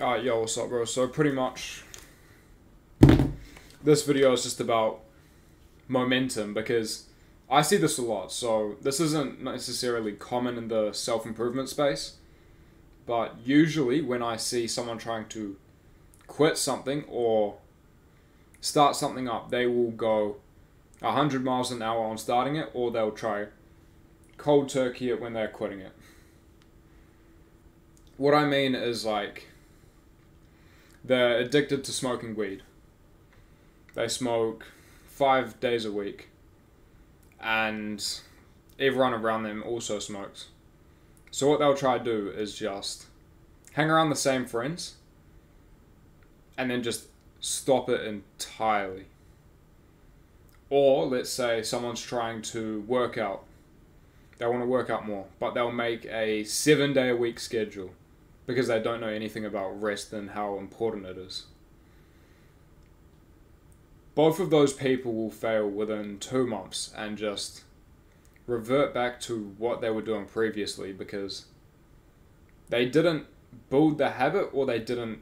Alright, yo, what's up, bro? So, pretty much, this video is just about momentum because I see this a lot. So, this isn't necessarily common in the self improvement space, but usually when I see someone trying to quit something or start something up, they will go 100 miles an hour on starting it, or they'll try cold turkey it when they're quitting it. What I mean is like they're addicted to smoking weed. They smoke five days a week, and everyone around them also smokes. So what they'll try to do is just hang around the same friends, and then just stop it entirely. Or let's say someone's trying to work out. They want to work out more, but they'll make a seven day a week schedule because they don't know anything about rest and how important it is. Both of those people will fail within two months and just revert back to what they were doing previously because they didn't build the habit or they didn't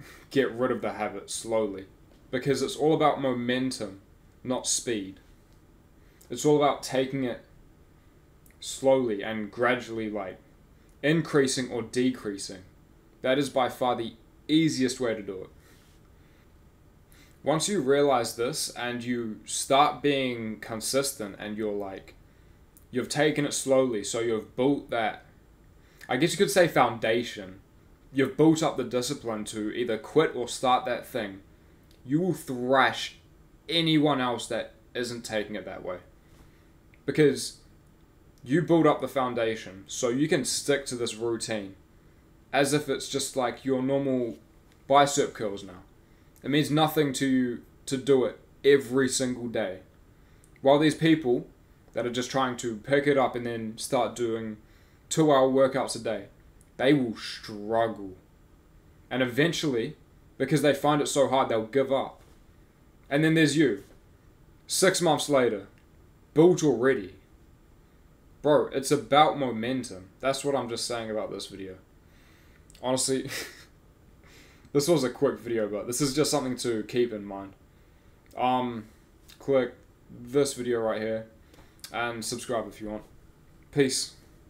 get rid of the habit slowly. Because it's all about momentum, not speed. It's all about taking it slowly and gradually, like increasing or decreasing. That is by far the easiest way to do it. Once you realize this and you start being consistent and you're like, you've taken it slowly, so you've built that, I guess you could say foundation. You've built up the discipline to either quit or start that thing. You will thrash anyone else that isn't taking it that way. Because you build up the foundation so you can stick to this routine as if it's just like your normal bicep curls now. It means nothing to you to do it every single day. While these people that are just trying to pick it up and then start doing two hour workouts a day, they will struggle. And eventually, because they find it so hard, they'll give up. And then there's you, six months later, built already Bro, it's about momentum. That's what I'm just saying about this video. Honestly, this was a quick video, but this is just something to keep in mind. Um, click this video right here and subscribe if you want. Peace.